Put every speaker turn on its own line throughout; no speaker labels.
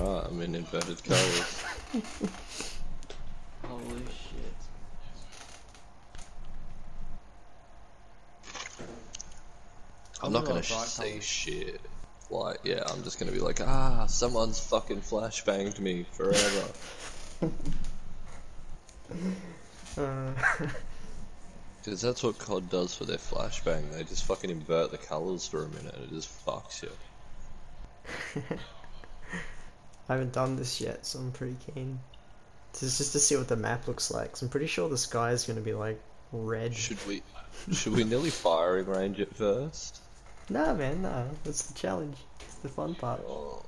Alright, I'm in inverted colours.
Holy shit.
I'm not
I'm
gonna
not bright
say
colours.
shit. Like, yeah, I'm just gonna be like, ah, someone's fucking flashbanged me forever.
Uh,
Because that's what COD does for their flashbang. They just fucking invert the colours for a minute and it just fucks you.
I haven't done this yet, so I'm pretty keen. Just, just to see what the map looks like. I'm pretty sure the sky is gonna be like red.
Should we, should we nearly firing range it first?
Nah, man, nah. That's the challenge. It's the fun part.
Oh.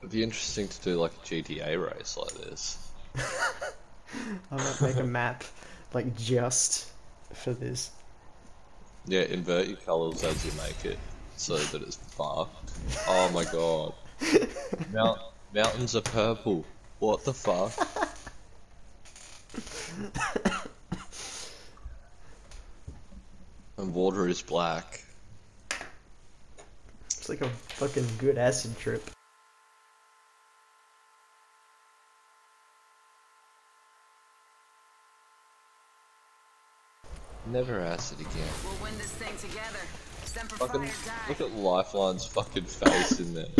It'd be interesting to do like a GTA race like this.
I might make a map like just for this.
Yeah, invert your colours as you make it so that it's fucked. Oh my god. Mount mountains are purple. What the fuck? and water is black.
It's like a fucking good acid trip.
Never ask it again.
We'll win this thing together. Semper
Fucking look at Lifeline's fucking face in there.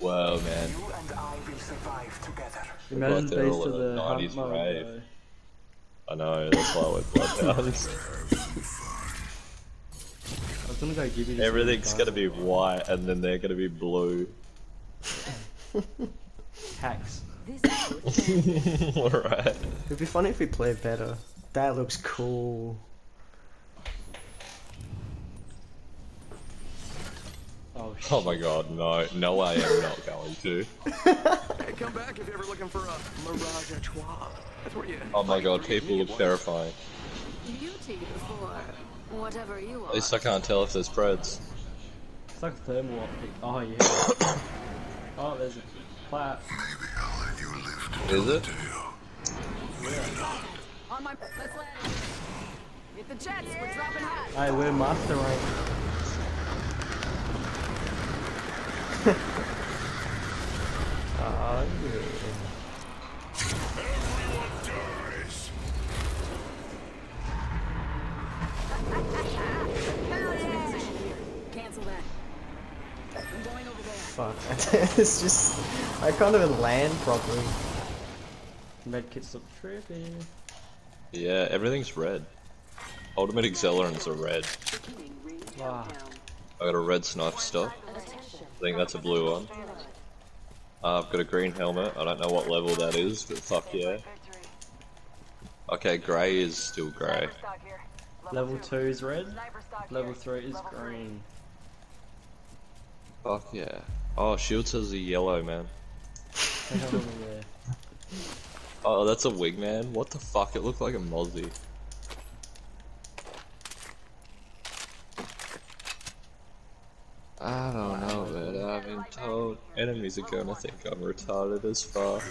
wow, man.
You and I will survive together.
Imagine
they're
base
all
to
in
the
90s
mode
rave.
though.
I know, that's why we're bloodhounds.
I was gonna go give you this
Everything's gonna be white and then they're gonna be blue.
hacks.
Alright.
It'd be funny if we played better. That looks cool.
Oh.
Oh my god, no. No, I am not going to.
Hey, come back if you're ever looking for a Mirage à Trois. That's where you.
Oh my god, people look terrifying.
beauty before whatever you are.
At least I can't tell if there's Preds.
It's like thermal optic. Oh yeah. oh, there's a plat.
Is it?
On my let's land. Hit the jets. We're dropping hot.
Hey, we're master rank.
Ah, yeah.
Hell yeah. Cancel that. I'm going over there.
Fuck. it's just. I can't even land properly.
Medkits look trippy.
Yeah, everything's red. Ultimate accelerants are red.
Wow.
I got a red snipe stuff. I think that's a blue one. Uh, I've got a green helmet. I don't know what level that is, but fuck yeah. Okay, grey is still grey.
Level 2 is red. Level 3 is green.
Fuck yeah. Oh, shield says a yellow, man.
Yeah.
Oh, that's a wingman? What the fuck? It looked like a mozzie. I don't know, but I've been told enemies are gonna think I'm retarded as fuck.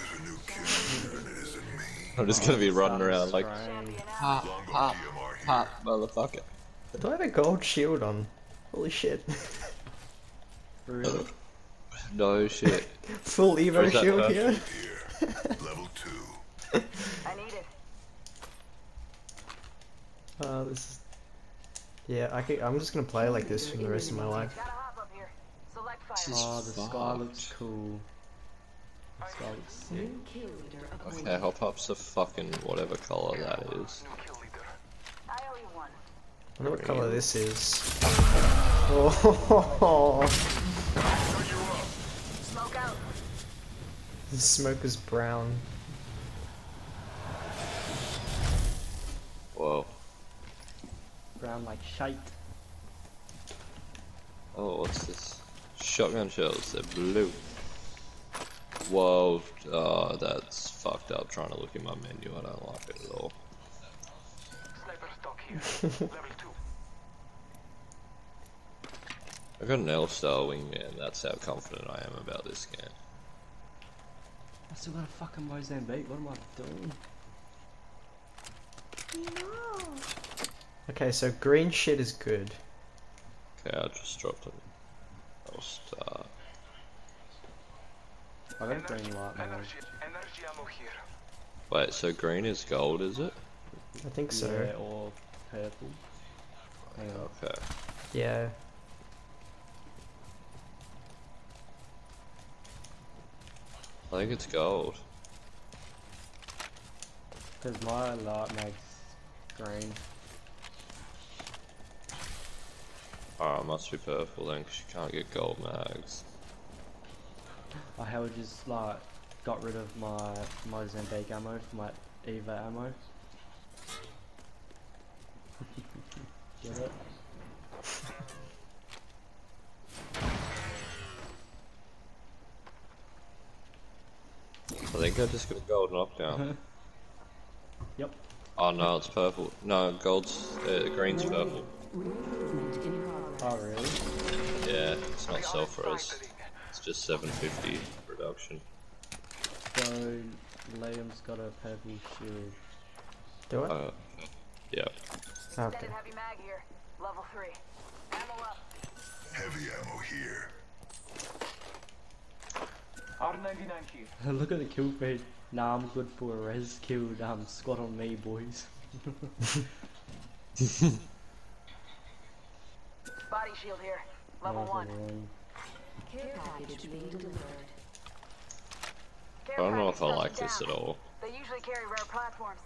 I'm just gonna be running around like,
Strange.
pop, pop, pop, motherfucker.
Do I have a gold shield on? Holy shit.
Really?
No shit.
Full Evo shield here?
Level two.
I need it.
Uh, this is. Yeah, I can, I'm just gonna play like this for the rest of my life.
Gotta hop up here. Select fire.
This is
Oh, the sky
fucked.
looks cool. The sky looks sick.
Okay, hop up's the fucking whatever colour that is.
New.
I owe you.
I wonder what color this is. Oh,
Smoke out.
the smoke is brown.
Whoa.
Brown like shite.
Oh, what's this? Shotgun shells, they're blue. Whoa, oh, uh, that's fucked up trying to look in my menu, I don't like it at all.
Sniper stock here. Level two.
I got an L-Star wingman, that's how confident I am about this game.
I still got a fucking Mozambique. What am I doing?
Okay, so green shit is good.
Okay, I just dropped an L-Star.
I got a green light.
Energy, energy ammo here.
Wait, so green is gold, is it?
I think so.
Yeah, or purple. Hang on.
Okay.
Yeah.
I think it's gold.
Because my light makes green.
Oh, it must be purple then, 'cause you can't get gold mags.
I have just like got rid of my my Mozambique ammo for my Eva ammo. Get it?
I think I just got a gold knockdown.
Yep.
oh no, it's purple. No, gold's, uh, green's purple.
Movement in progress.
Oh really?
Yeah, it's not self-res. It's just 750 reduction.
So Liam's got a purple shield.
Do it?
Uh, yeah.
okay.
Heavy mag here. Level 3. Ammo up.
Heavy ammo here.
R99 here.
Look at the kill feed. Nah, I'm good for a res kill. Um, squat on me, boys.
Body shield here.
That
Level
was
1. Care package being delivered.
I don't know if I like this at all.
They usually carry rare platforms.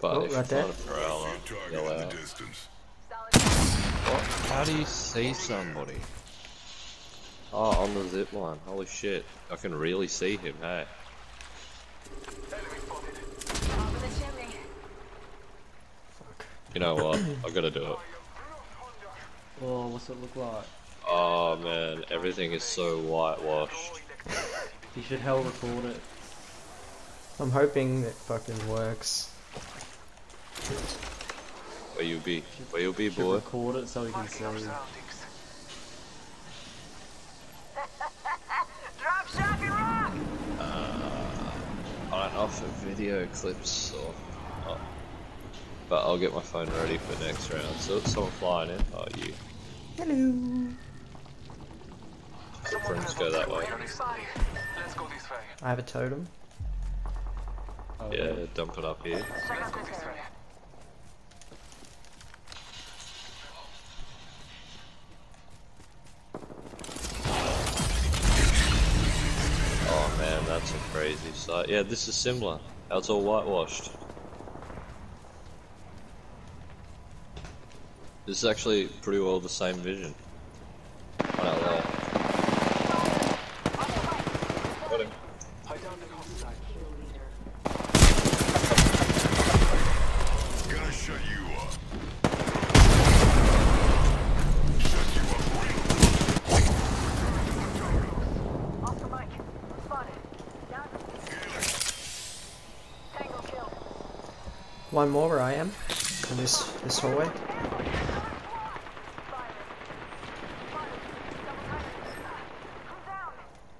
But
Oh,
if you
right there.
find a prowler, yell out. What? How do you see somebody? Oh, on the zip line. Holy shit. I can really see him, hey.
Top of the chimney.
You know what? I gotta do it.
Oh, what's it look like?
Oh man, everything is so whitewashed.
You should hell record it.
I'm hoping it fucking works.
Where you be? Where you be,
Should
boy?
record it so we can see.
Drop, shock, and rock!
I don't know if a video clips or not. But I'll get my phone ready for next round. So it's someone flying in. Oh, you.
Hello.
Friends go that way.
Let's go this way.
I have a totem.
Oh,
Yeah, dump it up here.
Check out this area.
Oh man, that's a crazy sight. Yeah, this is similar. How it's all whitewashed. This is actually pretty well the same vision.
Down.
Tango kill.
One more where I am. In this this hallway.
Who's down?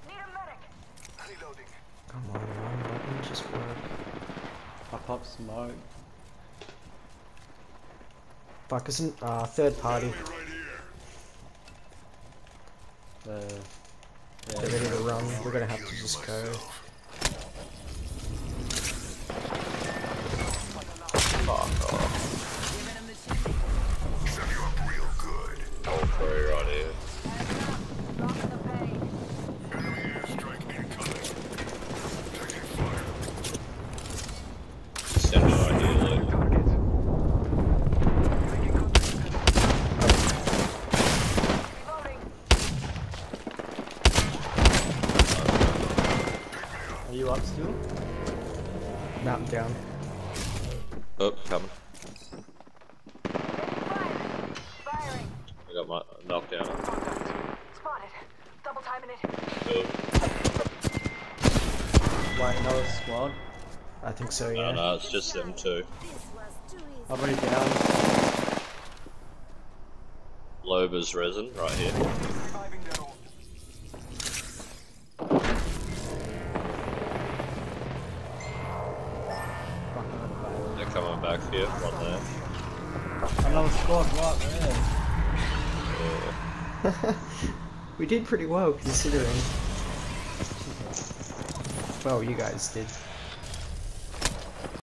Need a medic.
Reloading.
Come on, one button just work.
I pop smoke.
Fuck, isn't uh third party.
Enemy right here.
The
They're ready to run. We're gonna have to just go.
Got my knockdown.
Spotted. Double timing it.
Wait, another squad.
I think so, yeah.
no, no, it's just them two.
I'm already down.
Low Clover's resin right here.
Reviving that old
Fucking out of bail.
They're coming back here. One there.
Another squad right there.
We did pretty well considering. Well, you guys did.